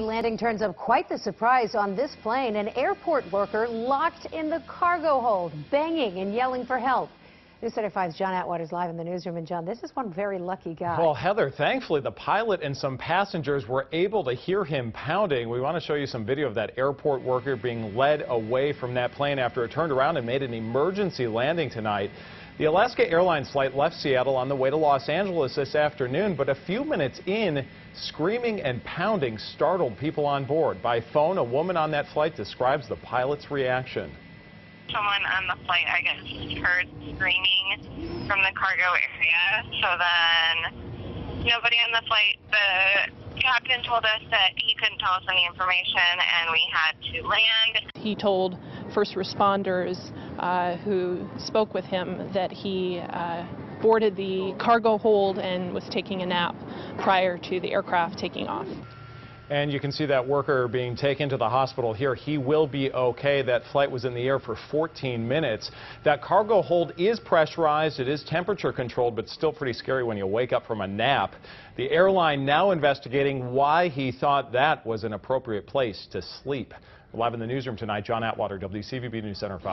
landing turns up quite the surprise on this plane. An airport worker locked in the cargo hold, banging and yelling for help. News Center 5's John Atwater's live in the newsroom. And John, this is one very lucky guy. Well, Heather, thankfully the pilot and some passengers were able to hear him pounding. We want to show you some video of that airport worker being led away from that plane after it turned around and made an emergency landing tonight. The Alaska Airlines flight left Seattle on the way to Los Angeles this afternoon, but a few minutes in, screaming and pounding startled people on board. By phone, a woman on that flight describes the pilot's reaction. Someone on the flight, I guess, heard screaming from the cargo area. So then nobody on the flight, the captain told us that he couldn't tell us any information and we had to land. He told first responders uh, who spoke with him that he uh, boarded the cargo hold and was taking a nap prior to the aircraft taking off. And you can see that worker being taken to the hospital here. He will be okay. That flight was in the air for 14 minutes. That cargo hold is pressurized. It is temperature controlled, but still pretty scary when you wake up from a nap. The airline now investigating why he thought that was an appropriate place to sleep. Live in the newsroom tonight, John Atwater, WCVB News Center 5.